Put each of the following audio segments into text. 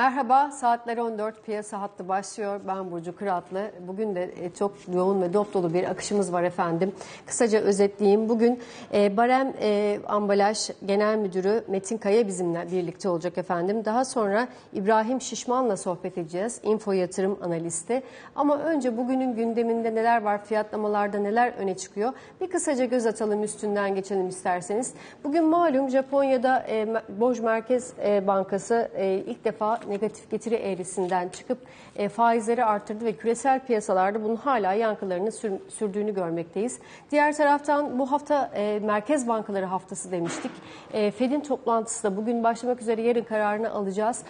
Merhaba, saatler 14, piyasa hattı başlıyor. Ben Burcu Kıratlı. Bugün de e, çok yoğun ve dop dolu bir akışımız var efendim. Kısaca özetleyeyim. Bugün e, Barem e, Ambalaj Genel Müdürü Metin Kaya bizimle birlikte olacak efendim. Daha sonra İbrahim Şişman'la sohbet edeceğiz. Info Yatırım Analisti. Ama önce bugünün gündeminde neler var, fiyatlamalarda neler öne çıkıyor? Bir kısaca göz atalım üstünden geçelim isterseniz. Bugün malum Japonya'da Boj Merkez Bankası ilk defa negatif getiri eğrisinden çıkıp e, faizleri arttırdı ve küresel piyasalarda bunun hala yankılarını sür, sürdüğünü görmekteyiz. Diğer taraftan bu hafta e, Merkez Bankaları haftası demiştik. E, Fed'in toplantısı da bugün başlamak üzere yarın kararını alacağız.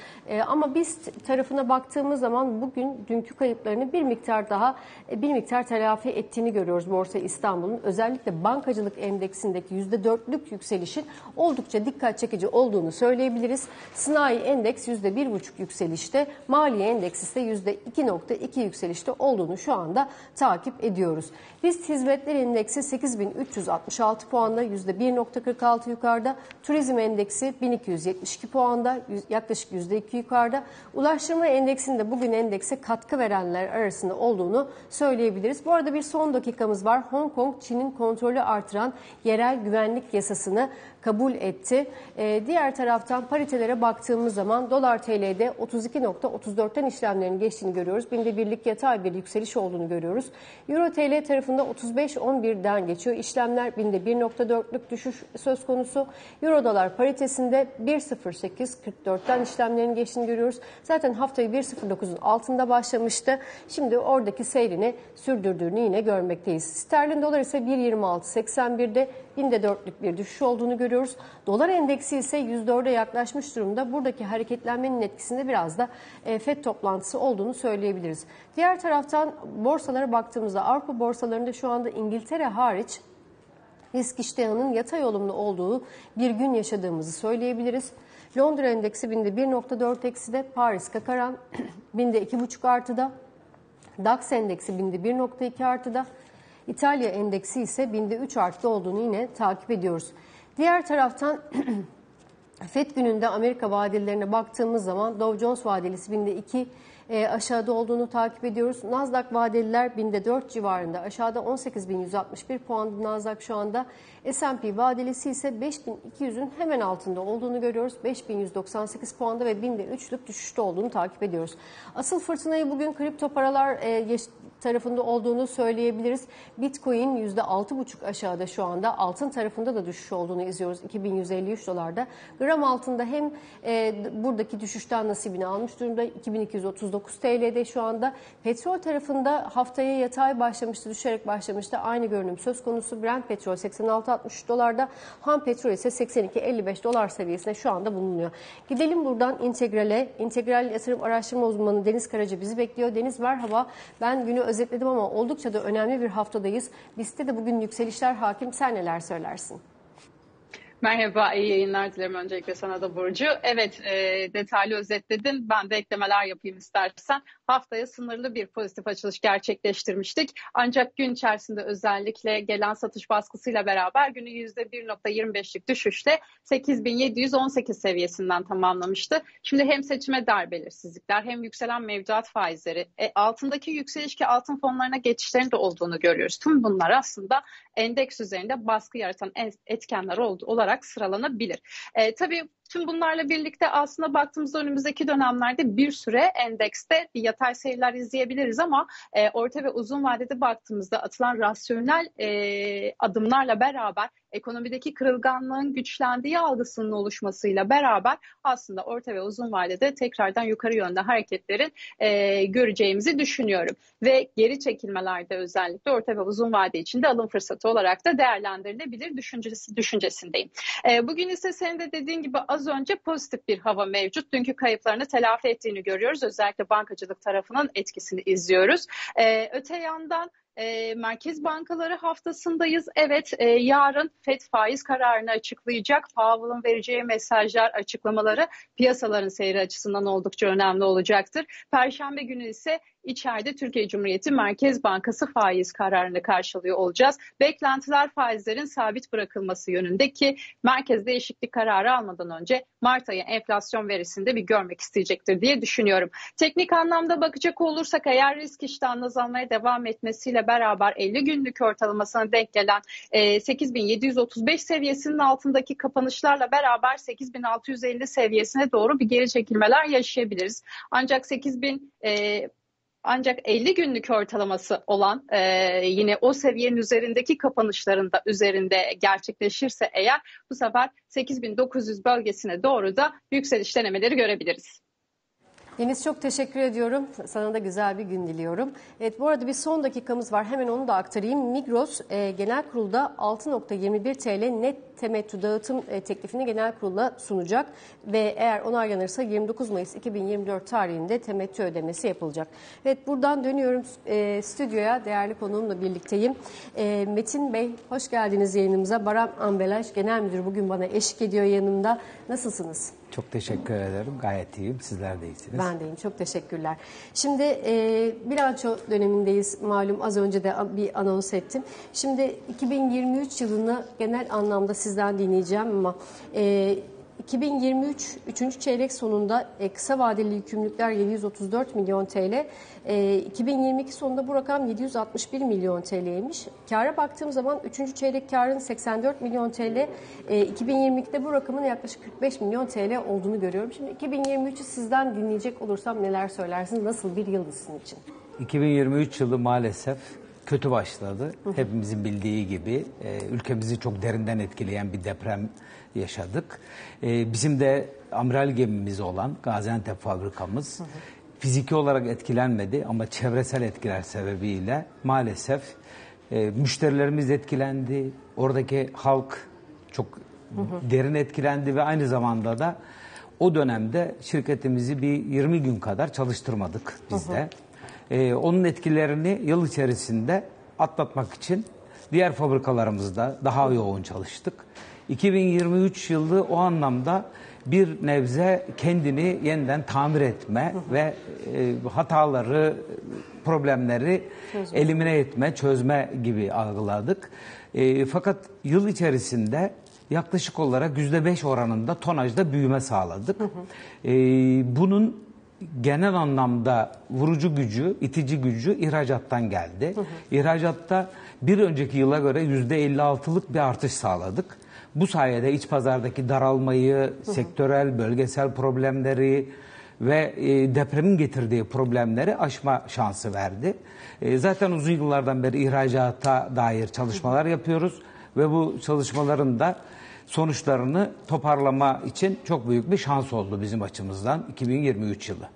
Ama biz tarafına baktığımız zaman bugün dünkü kayıplarını bir miktar daha bir miktar telafi ettiğini görüyoruz Borsa İstanbul'un. Özellikle bankacılık endeksindeki %4'lük yükselişin oldukça dikkat çekici olduğunu söyleyebiliriz. Sınai endeks %1,5 yükselişte, maliye endeksi ise %2.2 yükselişte olduğunu şu anda takip ediyoruz. BIST hizmetler endeksi 8366 puanda %1.46 yukarıda, turizm endeksi 1272 puanda yaklaşık %2 yukarıda. Ulaştırma endeksinde bugün endekse katkı verenler arasında olduğunu söyleyebiliriz. Bu arada bir son dakikamız var. Hong Kong Çin'in kontrolü artıran yerel güvenlik yasasını kabul etti. Ee, diğer taraftan paritelere baktığımız zaman dolar TL'de 32.34'ten işlemlerin geçtiğini görüyoruz. Binde birlik yatay bir yükseliş olduğunu görüyoruz. Euro TL tarafında 35.11'den geçiyor. İşlemler binde 1.4'lük düşüş söz konusu. Euro dolar paritesinde 1.08.44'ten işlemlerin geçtiğini görüyoruz. Zaten haftayı 1.09'un altında başlamıştı. Şimdi oradaki seyrini sürdürdüğünü yine görmekteyiz. Sterlin dolar ise 1.26.81'de binde dörtlük bir düşüş olduğunu görüyoruz. Dolar endeksi ise 104'e yaklaşmış durumda. Buradaki hareketlenmenin etkisinde biraz da e, FED toplantısı olduğunu söyleyebiliriz. Diğer taraftan borsalara baktığımızda Avrupa borsalarında şu anda İngiltere hariç risk iştahının yatay olumlu olduğu bir gün yaşadığımızı söyleyebiliriz. Londra endeksi binde 1.4 ekside, Paris Kakaran binde 2.5 artıda, DAX endeksi binde 1.2 artıda, İtalya endeksi ise binde 3 arttı olduğunu yine takip ediyoruz. Diğer taraftan FED gününde Amerika vadelerine baktığımız zaman Dow Jones vadelisi binde 2 e, aşağıda olduğunu takip ediyoruz. Nasdaq vadeliler binde 4 civarında aşağıda 18.161 puan Nasdaq şu anda. S&P vadelisi ise 5.200'ün hemen altında olduğunu görüyoruz. 5.198 puanda ve binde 3'lük düşüşte olduğunu takip ediyoruz. Asıl fırtınayı bugün kripto paralar e, tarafında olduğunu söyleyebiliriz. Bitcoin %6,5 aşağıda şu anda. Altın tarafında da düşüş olduğunu izliyoruz. 2153 dolarda. Gram altında hem e, buradaki düşüşten nasibini almış durumda. 2239 TL'de şu anda. Petrol tarafında haftaya yatay başlamıştı, düşerek başlamıştı. Aynı görünüm söz konusu. Brent petrol 86-63 dolarda. Ham petrol ise 82-55 dolar seviyesinde şu anda bulunuyor. Gidelim buradan integrale. İntegral yatırım araştırma uzmanı Deniz Karaca bizi bekliyor. Deniz merhaba. Ben günü özetledim ama oldukça da önemli bir haftadayız. Bizde de bugün yükselişler hakim. Sen neler söylersin? Merhaba, iyi yayınlar dilerim öncelikle sana da Burcu. Evet, e, detaylı özetledin. Ben de eklemeler yapayım istersen. Haftaya sınırlı bir pozitif açılış gerçekleştirmiştik. Ancak gün içerisinde özellikle gelen satış baskısıyla beraber günü %1.25'lik düşüşle 8718 seviyesinden tamamlamıştı. Şimdi hem seçime dar belirsizlikler hem yükselen mevduat faizleri, e, altındaki yükseliş ki altın fonlarına geçişlerin de olduğunu görüyoruz. Tüm bunlar aslında endeks üzerinde baskı yaratan etkenler oldu, olarak sıralanabilir. E, tabii Tüm bunlarla birlikte aslında baktığımızda önümüzdeki dönemlerde bir süre endekste yatay seyirler izleyebiliriz ama e, orta ve uzun vadede baktığımızda atılan rasyonel e, adımlarla beraber ekonomideki kırılganlığın güçlendiği algısının oluşmasıyla beraber aslında orta ve uzun vadede tekrardan yukarı yönde hareketlerin e, göreceğimizi düşünüyorum. Ve geri çekilmelerde özellikle orta ve uzun vade içinde alım fırsatı olarak da değerlendirilebilir düşüncesi, düşüncesindeyim. E, bugün ise senin de dediğin gibi az önce pozitif bir hava mevcut. Dünkü kayıplarını telafi ettiğini görüyoruz. Özellikle bankacılık tarafının etkisini izliyoruz. E, öte yandan e, Merkez Bankaları haftasındayız. Evet e, yarın FED faiz kararını açıklayacak. Powell'ın vereceği mesajlar, açıklamaları piyasaların seyri açısından oldukça önemli olacaktır. Perşembe günü ise içeride Türkiye Cumhuriyeti Merkez Bankası faiz kararını karşılıyor olacağız. Beklentiler faizlerin sabit bırakılması yönündeki merkez değişiklik kararı almadan önce Mart ayı enflasyon verisinde bir görmek isteyecektir diye düşünüyorum. Teknik anlamda bakacak olursak eğer risk iştahının azalmaya devam etmesiyle beraber 50 günlük ortalamasına denk gelen e, 8735 seviyesinin altındaki kapanışlarla beraber 8650 seviyesine doğru bir geri çekilmeler yaşayabiliriz. Ancak 8000 e, ancak 50 günlük ortalaması olan e, yine o seviyenin üzerindeki kapanışların da üzerinde gerçekleşirse eğer bu sefer 8900 bölgesine doğru da yükseliş denemeleri görebiliriz. Deniz çok teşekkür ediyorum. Sana da güzel bir gün diliyorum. Evet bu arada bir son dakikamız var. Hemen onu da aktarayım. Migros e, Genel Kurul'da 6.21 TL net temettü dağıtım e, teklifini Genel Kurul'a sunacak. Ve eğer onaylanırsa 29 Mayıs 2024 tarihinde temettü ödemesi yapılacak. Evet buradan dönüyorum e, stüdyoya. Değerli konuğumla birlikteyim. E, Metin Bey hoş geldiniz yayınımıza. Baran Ambelaj Genel Müdür bugün bana eşlik ediyor yanımda. Nasılsınız? Çok teşekkür ederim. Gayet iyiyim. Sizler de iyisiniz. Ben deyim. Çok teşekkürler. Şimdi e, bilanço dönemindeyiz. Malum az önce de bir anons ettim. Şimdi 2023 yılını genel anlamda sizden dinleyeceğim ama e, 2023 3. çeyrek sonunda e, kısa vadeli yükümlülükler 734 milyon TL. E, 2022 sonunda bu rakam 761 milyon TL'ymiş. Kâra baktığım zaman 3. çeyrek karın 84 milyon TL. E, 2022'de bu rakamın yaklaşık 45 milyon TL olduğunu görüyorum. Şimdi 2023'ü sizden dinleyecek olursam neler söylersiniz? Nasıl bir yıl sizin için? 2023 yılı maalesef kötü başladı. Hepimizin bildiği gibi e, ülkemizi çok derinden etkileyen bir deprem yaşadık. E, bizim de amiral gemimiz olan Gaziantep fabrikamız fiziki olarak etkilenmedi ama çevresel etkiler sebebiyle maalesef e, müşterilerimiz etkilendi. Oradaki halk çok derin etkilendi ve aynı zamanda da o dönemde şirketimizi bir 20 gün kadar çalıştırmadık biz de. Ee, onun etkilerini yıl içerisinde atlatmak için diğer fabrikalarımızda daha yoğun çalıştık. 2023 yılı o anlamda bir nebze kendini yeniden tamir etme ve e, hataları, problemleri elimine etme, çözme gibi algıladık. E, fakat yıl içerisinde yaklaşık olarak %5 oranında tonajda büyüme sağladık. E, bunun genel anlamda vurucu gücü, itici gücü ihracattan geldi. İhracatta bir önceki yıla göre %56'lık bir artış sağladık. Bu sayede iç pazardaki daralmayı, sektörel, bölgesel problemleri ve e, depremin getirdiği problemleri aşma şansı verdi. E, zaten uzun yıllardan beri ihracata dair çalışmalar yapıyoruz ve bu çalışmaların da sonuçlarını toparlama için çok büyük bir şans oldu bizim açımızdan 2023 yılı.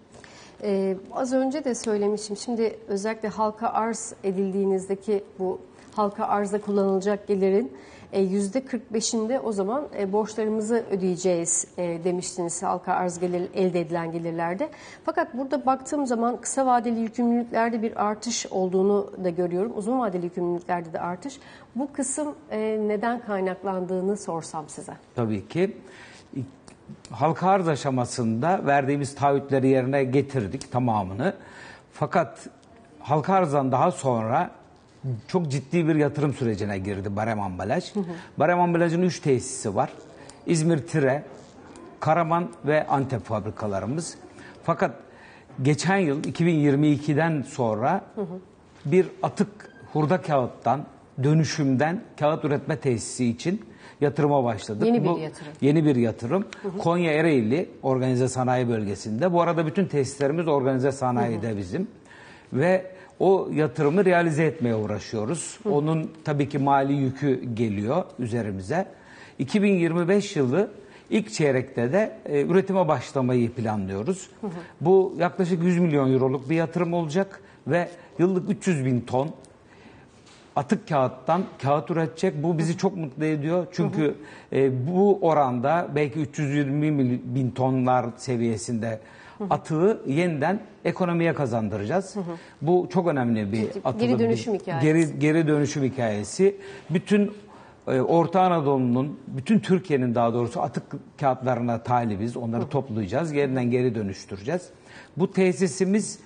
Ee, az önce de söylemişim. Şimdi özellikle halka arz edildiğinizdeki bu halka arzda kullanılacak gelirin %45'inde o zaman e, borçlarımızı ödeyeceğiz e, demiştiniz halka arz gelir, elde edilen gelirlerde. Fakat burada baktığım zaman kısa vadeli yükümlülüklerde bir artış olduğunu da görüyorum. Uzun vadeli yükümlülüklerde de artış. Bu kısım e, neden kaynaklandığını sorsam size. Tabii ki halka arz aşamasında verdiğimiz taahhütleri yerine getirdik tamamını. Fakat halka arzdan daha sonra çok ciddi bir yatırım sürecine girdi Barem Ambalaj. Hı hı. Barem Ambalaj'ın 3 tesisi var. İzmir Tire, Karaman ve Antep fabrikalarımız. Fakat geçen yıl 2022'den sonra hı hı. bir atık hurda kağıttan dönüşümden kağıt üretme tesisi için yatırıma başladık. Yeni bir Bu, yatırım. Yeni bir yatırım. Hı hı. Konya Ereğli Organize Sanayi Bölgesi'nde. Bu arada bütün tesislerimiz organize sanayide hı hı. bizim. Ve o yatırımı realize etmeye uğraşıyoruz. Hı. Onun tabii ki mali yükü geliyor üzerimize. 2025 yılı ilk çeyrekte de e, üretime başlamayı planlıyoruz. Hı hı. Bu yaklaşık 100 milyon euroluk bir yatırım olacak ve yıllık 300 bin ton atık kağıttan kağıt üretecek. Bu bizi çok mutlu ediyor. Çünkü hı hı. E, bu oranda belki 320 bin tonlar seviyesinde atığı yeniden ekonomiye kazandıracağız. Bu çok önemli bir atılı geri dönüşüm hikayesi. Geri, geri dönüşüm hikayesi. Bütün e, Orta Anadolu'nun, bütün Türkiye'nin daha doğrusu atık kağıtlarına talibiz. Onları toplayacağız. Yeniden geri dönüştüreceğiz. Bu tesisimiz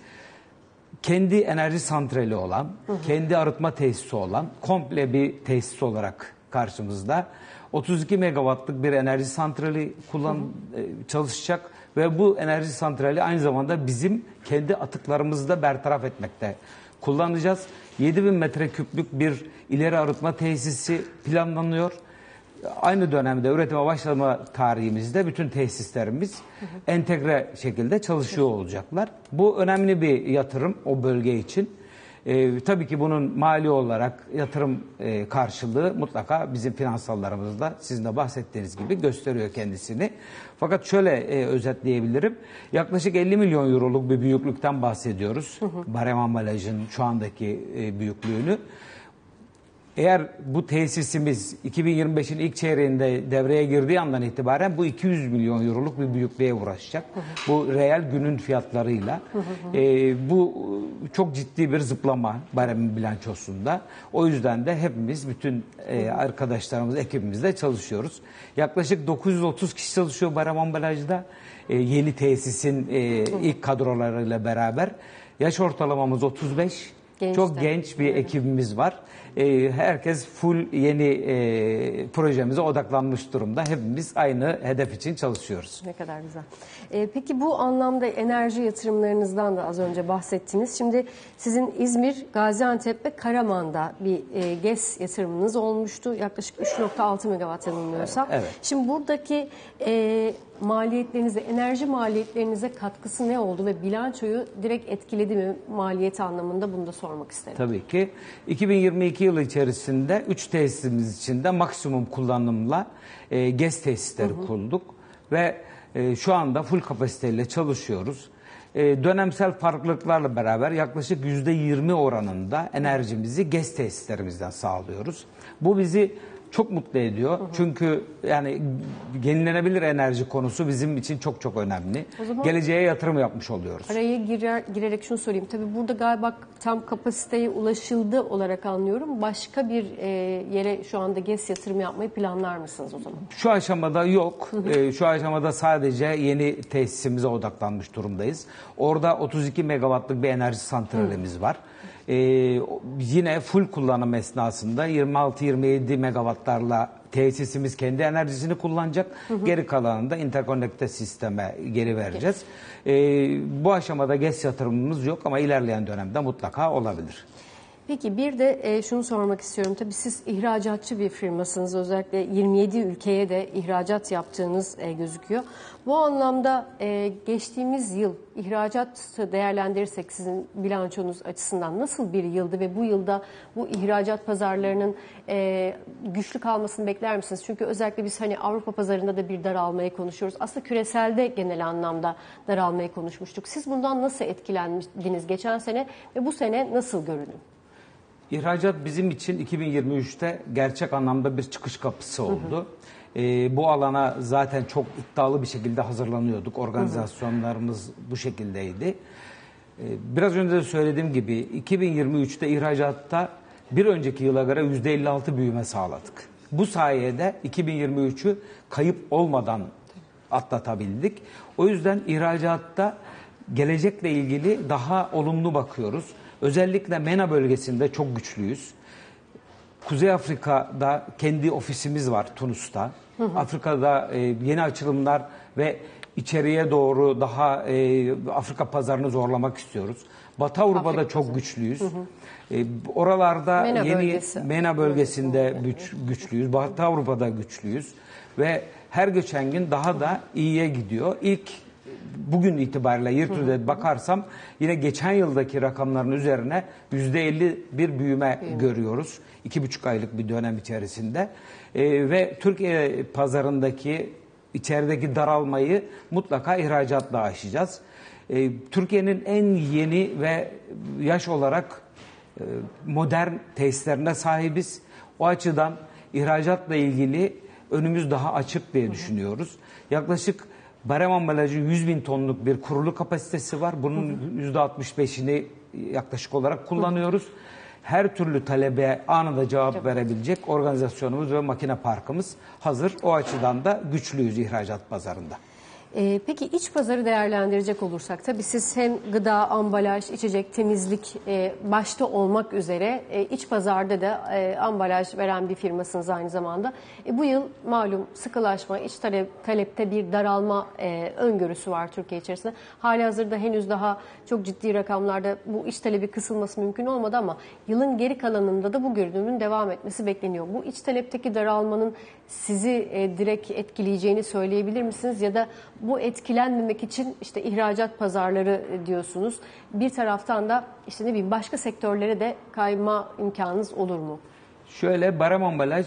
kendi enerji santrali olan, kendi arıtma tesisi olan komple bir tesis olarak karşımızda. 32 megawattlık bir enerji santrali kullan e, çalışacak ve bu enerji santrali aynı zamanda bizim kendi atıklarımızı da bertaraf etmekte kullanacağız. 7000 metreküplük bir ileri arıtma tesisi planlanıyor. Aynı dönemde üretime başlama tarihimizde bütün tesislerimiz entegre şekilde çalışıyor olacaklar. Bu önemli bir yatırım o bölge için. Ee, tabii ki bunun mali olarak yatırım e, karşılığı mutlaka bizim finansallarımızda sizin de bahsettiğiniz gibi gösteriyor kendisini. Fakat şöyle e, özetleyebilirim. Yaklaşık 50 milyon euroluk bir büyüklükten bahsediyoruz. Barem ambalajın şu andaki e, büyüklüğünü. Eğer bu tesisimiz 2025'in ilk çeyreğinde devreye girdiği andan itibaren bu 200 milyon euroluk bir büyüklüğe uğraşacak. Bu reel günün fiyatlarıyla. Ee, bu çok ciddi bir zıplama baremin bilançosunda. O yüzden de hepimiz bütün e, arkadaşlarımız, ekibimizle çalışıyoruz. Yaklaşık 930 kişi çalışıyor barem ambalajda. E, yeni tesisin e, ilk kadrolarıyla beraber. Yaş ortalamamız 35. Gençler. Çok genç bir ekibimiz var. Ee, herkes full yeni e, projemize odaklanmış durumda. Hepimiz aynı hedef için çalışıyoruz. Ne kadar güzel. Ee, peki bu anlamda enerji yatırımlarınızdan da az önce bahsettiniz. Şimdi sizin İzmir, Gaziantep ve Karaman'da bir e, GES yatırımınız olmuştu. Yaklaşık 3.6 megawatt yanılmıyorsam. Evet. Şimdi buradaki e, maliyetlerinize, enerji maliyetlerinize katkısı ne oldu ve bilançoyu direkt etkiledi mi maliyeti anlamında bunu da sormak isterim. Tabii ki 2022 yılı içerisinde 3 tesisimiz içinde maksimum kullanımla e, GES tesisleri kurduk ve e, şu anda full kapasiteyle çalışıyoruz. E, dönemsel farklılıklarla beraber yaklaşık %20 oranında enerjimizi GES tesislerimizden sağlıyoruz. Bu bizi çok mutlu ediyor. Çünkü yani yenilenebilir enerji konusu bizim için çok çok önemli. Geleceğe yatırım yapmış oluyoruz. Araya girer, girerek şunu sorayım. Tabii burada galiba tam kapasiteye ulaşıldı olarak anlıyorum. Başka bir e, yere şu anda GES yatırım yapmayı planlar mısınız o zaman? Şu aşamada yok. Ee, şu aşamada sadece yeni tesisimize odaklanmış durumdayız. Orada 32 megawattlık bir enerji santralimiz var. Ee, yine full kullanım esnasında 26-27 megawattlarla tesisimiz kendi enerjisini kullanacak. Geri kalanını da interkonnekte sisteme geri vereceğiz. Ee, bu aşamada GES yatırımımız yok ama ilerleyen dönemde mutlaka olabilir. Peki bir de e, şunu sormak istiyorum. Tabii siz ihracatçı bir firmasınız. Özellikle 27 ülkeye de ihracat yaptığınız e, gözüküyor. Bu anlamda e, geçtiğimiz yıl ihracatı değerlendirirsek sizin bilançonuz açısından nasıl bir yıldı ve bu yılda bu ihracat pazarlarının e, güçlü kalmasını bekler misiniz? Çünkü özellikle biz hani Avrupa pazarında da bir daralmayı konuşuyoruz. Aslında küreselde genel anlamda daralmayı konuşmuştuk. Siz bundan nasıl etkilendiniz geçen sene ve bu sene nasıl görünüyor? İhracat bizim için 2023'te gerçek anlamda bir çıkış kapısı oldu. Ee, bu alana zaten çok iddialı bir şekilde hazırlanıyorduk. Organizasyonlarımız bu şekildeydi. Ee, biraz önce de söylediğim gibi 2023'te ihracatta bir önceki yıla göre %56 büyüme sağladık. Bu sayede 2023'ü kayıp olmadan atlatabildik. O yüzden ihracatta gelecekle ilgili daha olumlu bakıyoruz. Özellikle MENA bölgesinde çok güçlüyüz. Kuzey Afrika'da kendi ofisimiz var Tunus'ta. Afrika'da e, yeni açılımlar ve içeriye doğru daha e, Afrika pazarını zorlamak istiyoruz. Batı Avrupa'da Afrika çok güçlüyüz. E, oralarda MENA yeni bölgesi. MENA bölgesinde güç, güçlüyüz. Batı Avrupa'da güçlüyüz ve her geçen gün daha da iyiye gidiyor. İlk bugün itibariyle year to date bakarsam yine geçen yıldaki rakamların üzerine %50 bir büyüme görüyoruz. iki buçuk aylık bir dönem içerisinde. Ee, ve Türkiye pazarındaki içerideki daralmayı mutlaka ihracatla aşacağız. Ee, Türkiye'nin en yeni ve yaş olarak e, modern tesislerine sahibiz. O açıdan ihracatla ilgili önümüz daha açık diye düşünüyoruz. Yaklaşık barem ambalajı 100 bin tonluk bir kurulu kapasitesi var. Bunun %65'ini yaklaşık olarak kullanıyoruz. Her türlü talebe anında cevap verebilecek organizasyonumuz ve makine parkımız hazır. O açıdan da güçlüyüz ihracat pazarında. Ee, peki iç pazarı değerlendirecek olursak tabii siz hem gıda, ambalaj, içecek, temizlik e, başta olmak üzere e, iç pazarda da e, ambalaj veren bir firmasınız aynı zamanda. Bu yıl malum sıkılaşma, iç talep, talepte bir daralma öngörüsü var Türkiye içerisinde. Hali hazırda henüz daha çok ciddi rakamlarda bu iç talebi kısılması mümkün olmadı ama yılın geri kalanında da bu görünümün devam etmesi bekleniyor. Bu iç talepteki daralmanın sizi e, direkt etkileyeceğini söyleyebilir misiniz? Ya da bu etkilenmemek için işte ihracat pazarları e, diyorsunuz. Bir taraftan da işte ne bileyim başka sektörlere de kayma imkanınız olur mu? Şöyle barem ambalaj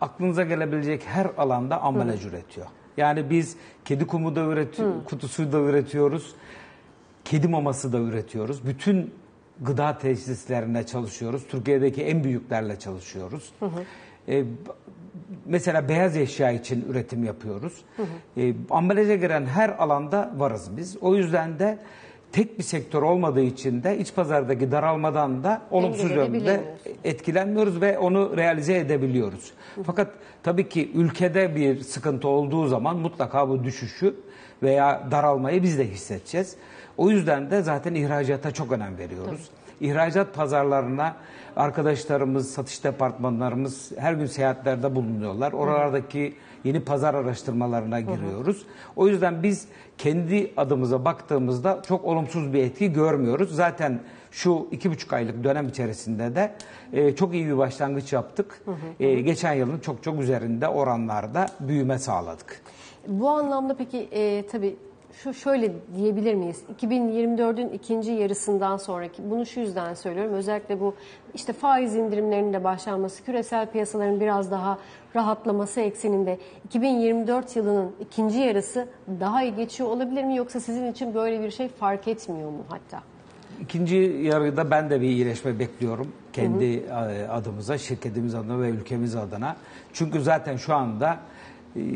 aklınıza gelebilecek her alanda ambalaj üretiyor. Yani biz kedi kumu da üretiyor, kutusu da üretiyoruz. Kedi maması da üretiyoruz. Bütün gıda tesislerinde çalışıyoruz. Türkiye'deki en büyüklerle çalışıyoruz. Ee, mesela beyaz eşya için üretim yapıyoruz. Ee, ambalaja giren her alanda varız biz. O yüzden de tek bir sektör olmadığı için de iç pazardaki daralmadan da olumsuz yönde etkilenmiyoruz ve onu realize edebiliyoruz. Fakat tabii ki ülkede bir sıkıntı olduğu zaman mutlaka bu düşüşü veya daralmayı biz de hissedeceğiz. O yüzden de zaten ihracata çok önem veriyoruz. İhracat pazarlarına arkadaşlarımız, satış departmanlarımız her gün seyahatlerde bulunuyorlar. Oralardaki yeni pazar araştırmalarına giriyoruz. O yüzden biz kendi adımıza baktığımızda çok olumsuz bir etki görmüyoruz. Zaten şu iki buçuk aylık dönem içerisinde de e, çok iyi bir başlangıç yaptık. E, geçen yılın çok çok üzerinde oranlarda büyüme sağladık. Bu anlamda peki e, tabii şu şöyle diyebilir miyiz? 2024'ün ikinci yarısından sonraki bunu şu yüzden söylüyorum. Özellikle bu işte faiz indirimlerinin de başlanması, küresel piyasaların biraz daha rahatlaması ekseninde 2024 yılının ikinci yarısı daha iyi geçiyor olabilir mi yoksa sizin için böyle bir şey fark etmiyor mu hatta? İkinci yarıda ben de bir iyileşme bekliyorum. Kendi e, adımıza, şirketimiz adına ve ülkemiz adına. Çünkü zaten şu anda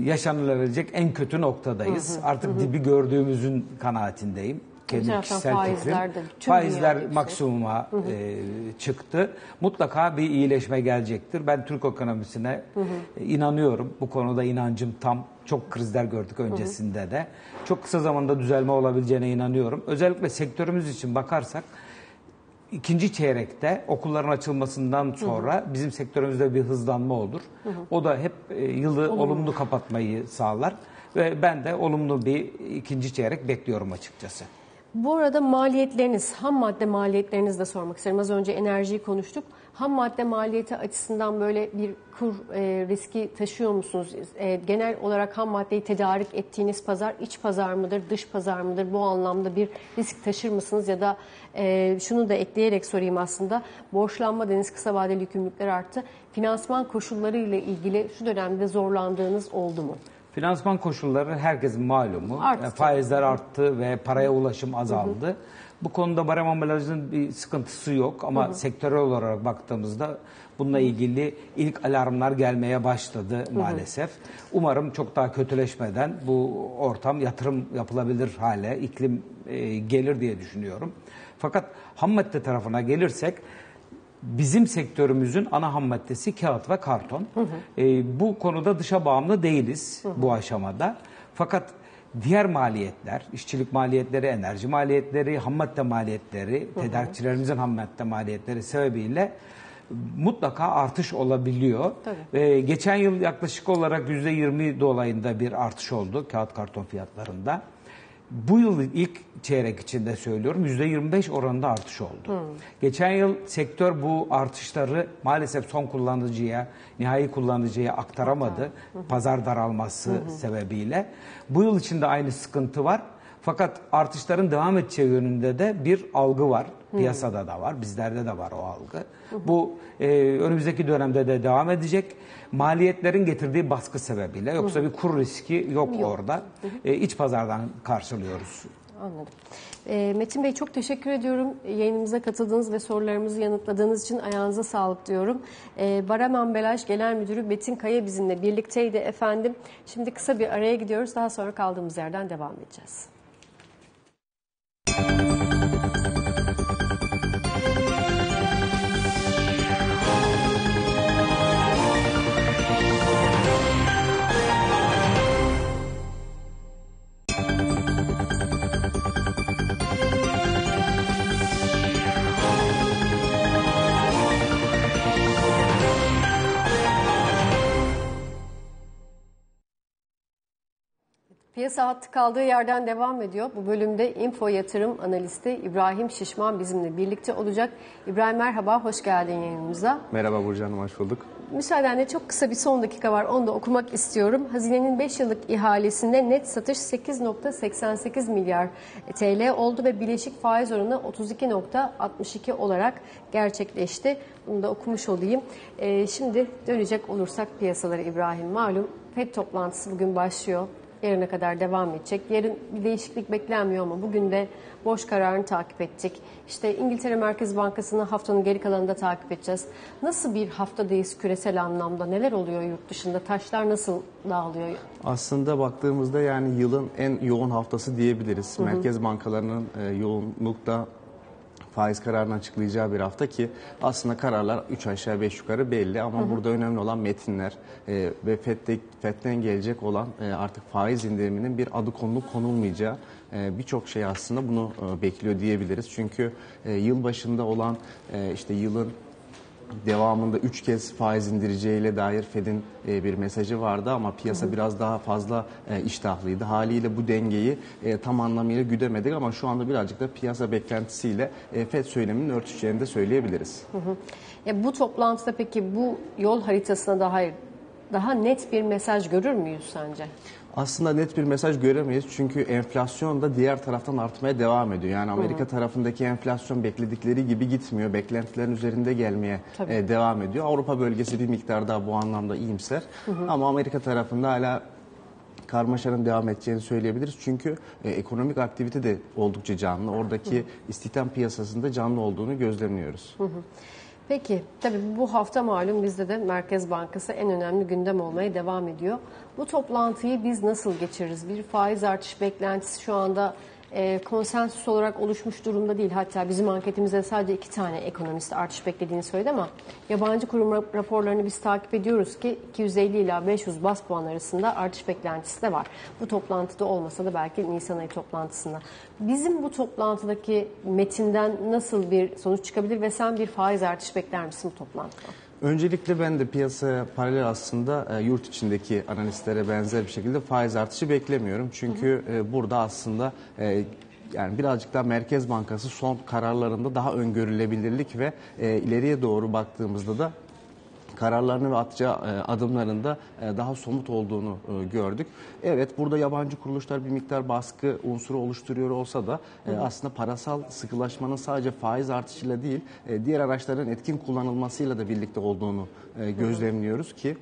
yaşanılabilecek en kötü noktadayız. Artık dibi gördüğümüzün kanaatindeyim. Kendi kişisel fikrim. Faizler maksimuma e, çıktı. Mutlaka bir iyileşme gelecektir. Ben Türk ekonomisine e, inanıyorum. Bu konuda inancım tam. Çok krizler gördük öncesinde de. Çok kısa zamanda düzelme olabileceğine inanıyorum. Özellikle sektörümüz için bakarsak ikinci çeyrekte okulların açılmasından sonra bizim sektörümüzde bir hızlanma olur. O da hep e, yılı olumlu. kapatmayı sağlar ve ben de olumlu bir ikinci çeyrek bekliyorum açıkçası. Bu arada maliyetleriniz, ham madde maliyetlerinizi de sormak isterim. Az önce enerjiyi konuştuk. Ham madde maliyeti açısından böyle bir kur e, riski taşıyor musunuz? E, genel olarak ham maddeyi tedarik ettiğiniz pazar iç pazar mıdır, dış pazar mıdır? Bu anlamda bir risk taşır mısınız? Ya da e, şunu da ekleyerek sorayım aslında. Borçlanma deniz kısa vadeli yükümlülükler arttı. Finansman koşulları ile ilgili şu dönemde zorlandığınız oldu mu? Finansman koşulları herkesin malumu. Arttı E, Faizler arttı ve paraya ulaşım azaldı. Bu konuda barem ambalajının bir sıkıntısı yok ama sektörel olarak baktığımızda bununla ilgili ilk alarmlar gelmeye başladı maalesef. Umarım çok daha kötüleşmeden bu ortam yatırım yapılabilir hale, iklim e, gelir diye düşünüyorum. Fakat ham madde tarafına gelirsek Bizim sektörümüzün ana ham maddesi kağıt ve karton. Ee, bu konuda dışa bağımlı değiliz bu aşamada. Fakat diğer maliyetler, işçilik maliyetleri, enerji maliyetleri, ham madde maliyetleri, tedarikçilerimizin ham madde maliyetleri sebebiyle mutlaka artış olabiliyor. Tabii. Ee, geçen yıl yaklaşık olarak %20 dolayında bir artış oldu kağıt karton fiyatlarında. Bu yıl ilk çeyrek içinde söylüyorum %25 oranında artış oldu. Geçen yıl sektör bu artışları maalesef son kullanıcıya, nihai kullanıcıya aktaramadı. Pazar daralması sebebiyle. Bu yıl içinde aynı sıkıntı var. Fakat artışların devam edeceği yönünde de bir algı var. Piyasada da var, bizlerde de var o algı. Bu e, önümüzdeki dönemde de devam edecek. Maliyetlerin getirdiği baskı sebebiyle yoksa bir kur riski yok, orada. E, iç pazardan karşılıyoruz. Anladım. E, Metin Bey çok teşekkür ediyorum. Yayınımıza katıldığınız ve sorularımızı yanıtladığınız için ayağınıza sağlık diyorum. E, Barem Ambelaj Genel Müdürü Metin Kaya bizimle birlikteydi efendim. Şimdi kısa bir araya gidiyoruz. Daha sonra kaldığımız yerden devam edeceğiz. Piyasa hattı kaldığı yerden devam ediyor. Bu bölümde info yatırım analisti İbrahim Şişman bizimle birlikte olacak. İbrahim merhaba, hoş geldin yayınımıza. Merhaba Burcu Hanım, hoş bulduk. Müsaadenle çok kısa bir son dakika var, onu da okumak istiyorum. Hazinenin 5 yıllık ihalesinde net satış 8.88 milyar TL oldu ve bileşik faiz oranı 32.62 olarak gerçekleşti. Bunu da okumuş olayım. Ee, şimdi dönecek olursak piyasalara İbrahim. Malum FED toplantısı bugün başlıyor. Yarına kadar devam edecek. Yarın bir değişiklik beklenmiyor ama bugün de boş kararını takip ettik. İşte İngiltere Merkez Bankası'nı haftanın geri kalanında takip edeceğiz. Nasıl bir haftadayız küresel anlamda? Neler oluyor yurt dışında? Taşlar nasıl dağılıyor? Aslında baktığımızda yani yılın en yoğun haftası diyebiliriz. Merkez bankalarının e, yoğunlukta faiz kararını açıklayacağı bir hafta ki aslında kararlar 3 aşağı 5 yukarı belli ama burada önemli olan metinler e, ve FED'de, FED'den gelecek olan e, artık faiz indiriminin bir adı konulup konulmayacağı e, birçok şey aslında bunu e, bekliyor diyebiliriz. Çünkü e, yıl başında olan e, işte yılın devamında 3 kez faiz indireceğiyle dair Fed'in e, bir mesajı vardı ama piyasa biraz daha fazla e, iştahlıydı. Haliyle bu dengeyi e, tam anlamıyla güdemedik ama şu anda birazcık da piyasa beklentisiyle e, Fed söyleminin örtüşeceğini de söyleyebiliriz. Ya bu toplantıda peki bu yol haritasına daha daha net bir mesaj görür müyüz sence? Aslında net bir mesaj göremeyiz çünkü enflasyon da diğer taraftan artmaya devam ediyor. Yani Amerika tarafındaki enflasyon bekledikleri gibi gitmiyor. Beklentilerin üzerinde gelmeye Tabii. e, devam ediyor. Avrupa bölgesi bir miktar daha bu anlamda iyimser. Ama Amerika tarafında hala karmaşanın devam edeceğini söyleyebiliriz. Çünkü e, ekonomik aktivite de oldukça canlı. Oradaki istihdam piyasasında canlı olduğunu gözlemliyoruz. Peki tabii bu hafta malum bizde de Merkez Bankası en önemli gündem olmaya devam ediyor. Bu toplantıyı biz nasıl geçiririz? Bir faiz artış beklentisi şu anda e, konsensüs olarak oluşmuş durumda değil. Hatta bizim anketimizde sadece iki tane ekonomist artış beklediğini söyledi ama yabancı kurum rap- raporlarını biz takip ediyoruz ki 250 ila 500 bas puan arasında artış beklentisi de var. Bu toplantıda olmasa da belki Nisan ayı toplantısında. Bizim bu toplantıdaki metinden nasıl bir sonuç çıkabilir ve sen bir faiz artış bekler misin bu toplantıda? Öncelikle ben de piyasaya paralel aslında e, yurt içindeki analistlere benzer bir şekilde faiz artışı beklemiyorum. Çünkü e, burada aslında e, yani birazcık daha Merkez Bankası son kararlarında daha öngörülebilirlik ve e, ileriye doğru baktığımızda da kararlarını ve atacağı e, adımlarında e, daha somut olduğunu e, gördük. Evet burada yabancı kuruluşlar bir miktar baskı unsuru oluşturuyor olsa da aslında parasal sıkılaşmanın sadece faiz artışıyla değil diğer araçların etkin kullanılmasıyla da birlikte olduğunu gözlemliyoruz ki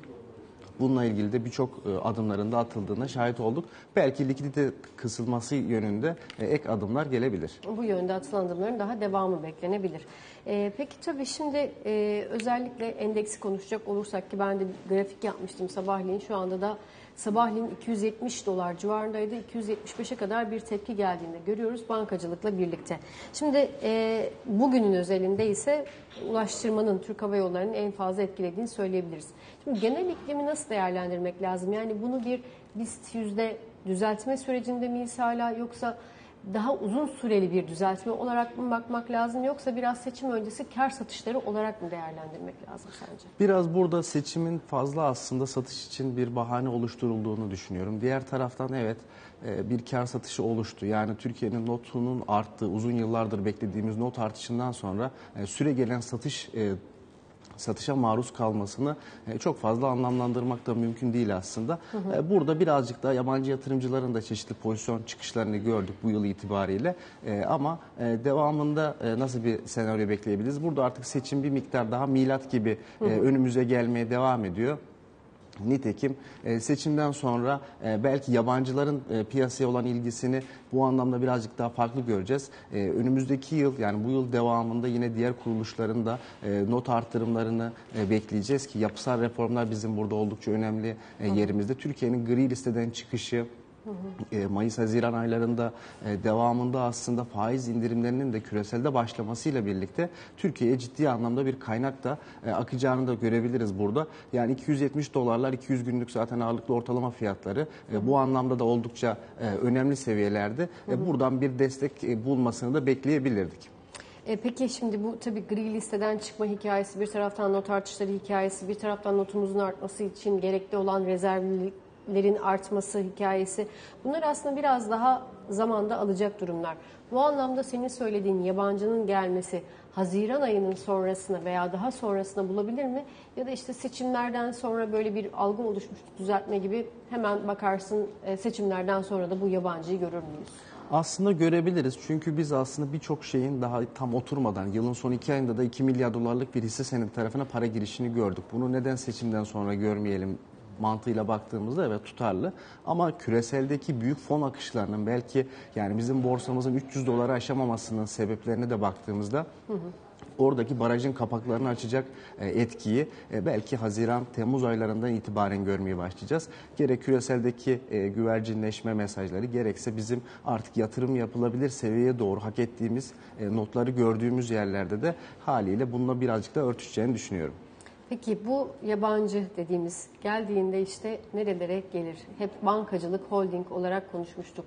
Bununla ilgili de birçok e, adımların da atıldığına şahit olduk. Belki likidite kısılması yönünde e, ek adımlar gelebilir. Bu yönde atılan adımların daha devamı beklenebilir. Ee, peki tabii şimdi e, özellikle endeksi konuşacak olursak ki ben de grafik yapmıştım sabahleyin. Şu anda da sabahleyin 270 dolar civarındaydı. 275'e kadar bir tepki geldiğini görüyoruz bankacılıkla birlikte. Şimdi e, bugünün özelinde ise ulaştırmanın Türk Hava Yolları'nın en fazla etkilediğini söyleyebiliriz. Şimdi genel iklimi nasıl değerlendirmek lazım? Yani bunu bir BIST yüzde düzeltme sürecinde miyiz hala yoksa daha uzun süreli bir düzeltme olarak mı bakmak lazım yoksa biraz seçim öncesi kar satışları olarak mı değerlendirmek lazım sence? Biraz burada seçimin fazla aslında satış için bir bahane oluşturulduğunu düşünüyorum. Diğer taraftan evet e, bir kar satışı oluştu. Yani Türkiye'nin notunun arttığı, uzun yıllardır beklediğimiz not artışından sonra e, süre gelen satış e, satışa maruz kalmasını e, çok fazla anlamlandırmak da mümkün değil aslında. E, Burada birazcık daha yabancı yatırımcıların da çeşitli pozisyon çıkışlarını gördük bu yıl itibariyle. E, Ama e, devamında e, nasıl bir senaryo bekleyebiliriz? Burada artık seçim bir miktar daha milat gibi e, önümüze gelmeye devam ediyor. Nitekim e, seçimden sonra e, belki yabancıların e, piyasaya olan ilgisini bu anlamda birazcık daha farklı göreceğiz. Önümüzdeki yıl yani bu yıl devamında yine diğer kuruluşların da not artırımlarını bekleyeceğiz ki yapısal reformlar bizim burada oldukça önemli yerimizde. Türkiye'nin gri listeden çıkışı, e, Mayıs-Haziran aylarında e, devamında aslında faiz indirimlerinin de küreselde başlamasıyla birlikte Türkiye'ye ciddi anlamda bir kaynak da e, akacağını da görebiliriz burada. Yani 270 dolarlar 200 günlük zaten ağırlıklı ortalama fiyatları e, bu anlamda da oldukça önemli seviyelerde. Buradan bir destek bulmasını da bekleyebilirdik. Peki şimdi bu tabii gri listeden çıkma hikayesi bir taraftan not artışları hikayesi bir taraftan notumuzun artması için gerekli olan rezervlilik taleblerin artması hikayesi bunlar aslında biraz daha zamanda alacak durumlar. Bu anlamda senin söylediğin yabancının gelmesi Haziran ayının sonrasına veya daha sonrasına bulabilir mi? Ya da işte seçimlerden sonra böyle bir algı oluşmuş düzeltme gibi hemen bakarsın e, seçimlerden sonra da bu yabancıyı görür müyüz? Aslında görebiliriz çünkü biz aslında birçok şeyin daha tam oturmadan yılın son iki ayında da 2 milyar dolarlık bir hisse senedi tarafına para girişini gördük. Bunu neden seçimden sonra görmeyelim mantığıyla baktığımızda evet tutarlı. Ama küreseldeki büyük fon akışlarının belki yani bizim borsamızın 300 doları aşamamasının sebeplerine de baktığımızda oradaki barajın kapaklarını açacak e, etkiyi e, belki Haziran, Temmuz aylarından itibaren görmeye başlayacağız. Gerek küreseldeki e, güvercinleşme mesajları gerekse bizim artık yatırım yapılabilir seviyeye doğru hak ettiğimiz notları gördüğümüz yerlerde de haliyle bununla birazcık da örtüşeceğini düşünüyorum. Peki bu yabancı dediğimiz geldiğinde işte nerelere gelir? Hep bankacılık, holding olarak konuşmuştuk.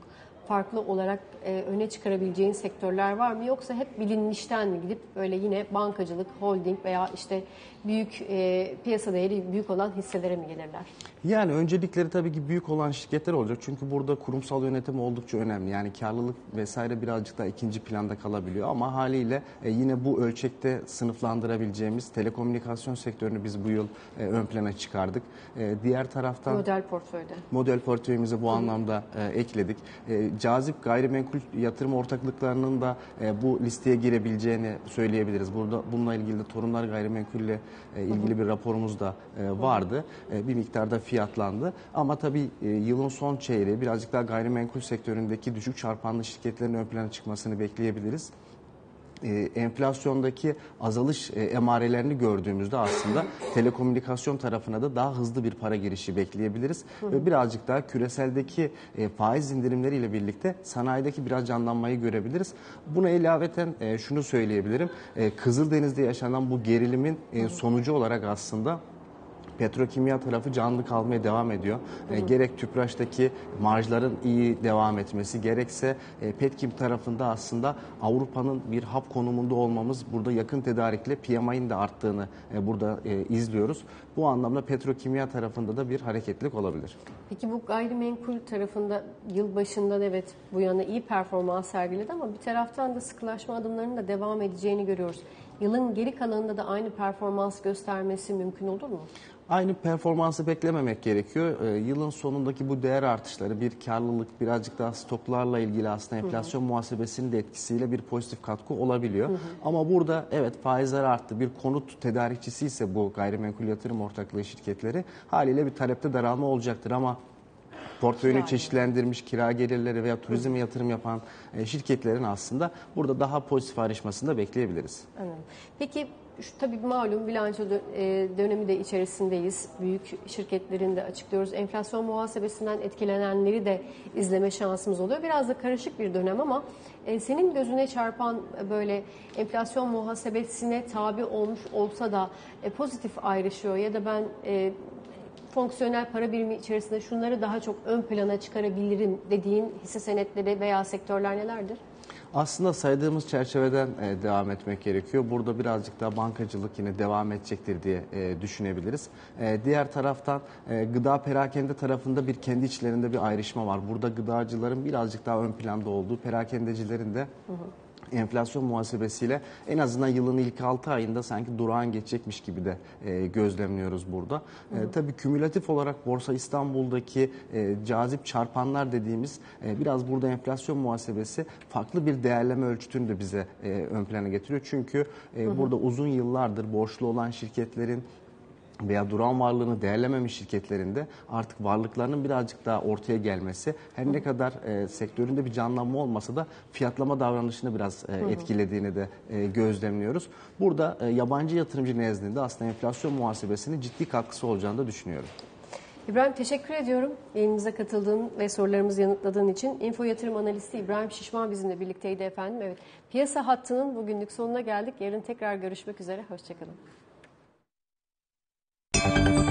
Farklı olarak e, öne çıkarabileceğin sektörler var mı? Yoksa hep bilinmişten mi gidip böyle yine bankacılık, holding veya işte büyük e, piyasa değeri büyük olan hisselere mi gelirler? Yani öncelikleri tabii ki büyük olan şirketler olacak. Çünkü burada kurumsal yönetim oldukça önemli. Yani karlılık vesaire birazcık daha ikinci planda kalabiliyor. Ama haliyle e, yine bu ölçekte sınıflandırabileceğimiz telekomünikasyon sektörünü biz bu yıl e, ön plana çıkardık. E, diğer taraftan Model portföyde. model portföyümüze bu anlamda e, ekledik. E, cazip gayrimenkul yatırım ortaklıklarının da e, bu listeye girebileceğini söyleyebiliriz. Burada bununla ilgili de Torunlar Gayrimenkul'le e, ilgili bir raporumuz da e, vardı. E, bir miktarda fiyatlandı. Ama tabii e, yılın son çeyreği birazcık daha gayrimenkul sektöründeki düşük çarpanlı şirketlerin ön plana çıkmasını bekleyebiliriz e, enflasyondaki azalış e, emarelerini gördüğümüzde aslında telekomünikasyon tarafına da daha hızlı bir para girişi bekleyebiliriz. Ve birazcık daha küreseldeki e, faiz indirimleriyle birlikte sanayideki biraz canlanmayı görebiliriz. Buna ilaveten e, şunu söyleyebilirim. E, Kızıldeniz'de yaşanan bu gerilimin e, sonucu olarak aslında petrokimya tarafı canlı kalmaya devam ediyor. E, gerek Tüpraş'taki marjların iyi devam etmesi gerekse e, Petkim tarafında aslında Avrupa'nın bir hap konumunda olmamız burada yakın tedarikle PMI'nin de arttığını e, burada e, izliyoruz. Bu anlamda petrokimya tarafında da bir hareketlilik olabilir. Peki bu gayrimenkul tarafında yıl başından evet bu yana iyi performans sergiledi ama bir taraftan da sıkılaşma adımlarının da devam edeceğini görüyoruz. Yılın geri kalanında da aynı performans göstermesi mümkün olur mu? Aynı performansı beklememek gerekiyor. Ee, yılın sonundaki bu değer artışları bir karlılık birazcık daha stoklarla ilgili aslında enflasyon muhasebesinin de etkisiyle bir pozitif katkı olabiliyor. Ama burada evet faizler arttı. Bir konut tedarikçisi ise bu gayrimenkul yatırım ortaklığı şirketleri haliyle bir talepte daralma olacaktır ama portföyünü Kira çeşitlendirmiş kira gelirleri veya turizme yatırım yapan e, şirketlerin aslında burada daha pozitif ayrışmasını da bekleyebiliriz. Anladım. Peki şu, tabii malum bilanço e, dönemi de içerisindeyiz. Büyük şirketlerin de açıklıyoruz. Enflasyon muhasebesinden etkilenenleri de izleme şansımız oluyor. Biraz da karışık bir dönem ama e, senin gözüne çarpan böyle enflasyon muhasebesine tabi olmuş olsa da e, pozitif ayrışıyor ya da ben fonksiyonel para birimi içerisinde şunları daha çok ön plana çıkarabilirim dediğin hisse senetleri veya sektörler nelerdir? Aslında saydığımız çerçeveden e, devam etmek gerekiyor. Burada birazcık daha bankacılık yine devam edecektir diye e, düşünebiliriz. E, diğer taraftan gıda perakende tarafında bir kendi içlerinde bir ayrışma var. Burada gıdacıların birazcık daha ön planda olduğu, perakendecilerin de enflasyon muhasebesiyle en azından yılın ilk 6 ayında sanki durağan geçecekmiş gibi de e, gözlemliyoruz burada. E, tabii kümülatif olarak Borsa İstanbul'daki e, cazip çarpanlar dediğimiz e, biraz burada enflasyon muhasebesi farklı bir değerleme ölçütünü de bize e, ön plana getiriyor. Çünkü e, burada uzun yıllardır borçlu olan şirketlerin veya duran varlığını değerlememiş şirketlerinde artık varlıklarının birazcık daha ortaya gelmesi her ne kadar e, sektöründe bir canlanma olmasa da fiyatlama davranışını biraz e, etkilediğini de e, gözlemliyoruz. Burada e, yabancı yatırımcı nezdinde aslında enflasyon muhasebesinin ciddi katkısı olacağını da düşünüyorum. İbrahim teşekkür ediyorum yayınımıza katıldığın ve sorularımızı yanıtladığın için. Info yatırım analisti İbrahim Şişman bizimle birlikteydi efendim. Evet, piyasa hattının bugünlük sonuna geldik. Yarın tekrar görüşmek üzere. Hoşçakalın. Thank you.